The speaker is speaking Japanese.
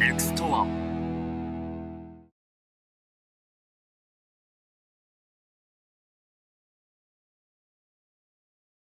エクストラ。